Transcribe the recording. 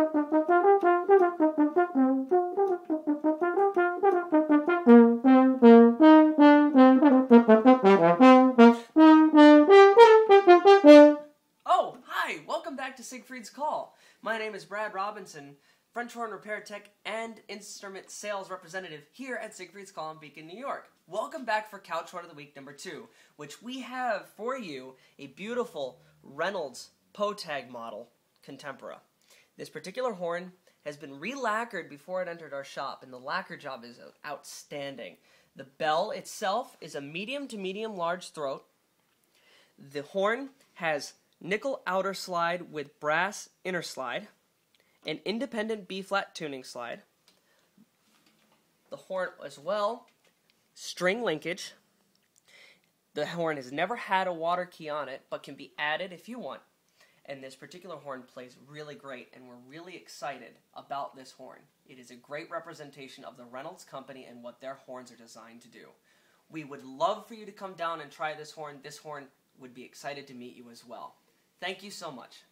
Oh, Siegfried's Call. My name is Brad Robinson, French horn repair tech and instrument sales representative here at Siegfried's Call in Beacon, New York. Welcome back for Couch Horn of the Week number two, which we have for you a beautiful Reynolds Pottag model Contempora. This particular horn has been re-lacquered before it entered our shop, and the lacquer job is outstanding. The bell itself is a medium to medium large throat. The horn has nickel outer slide with brass inner slide, an independent B flat tuning slide, the horn as well, string linkage. The horn has never had a water key on it, but can be added if you want. And this particular horn plays really great, and we're really excited about this horn. It is a great representation of the Reynolds Company and what their horns are designed to do. We would love for you to come down and try this horn. This horn would be excited to meet you as well. Thank you so much.